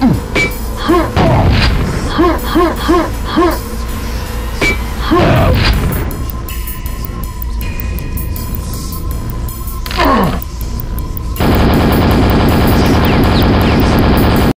はっはっはっはっ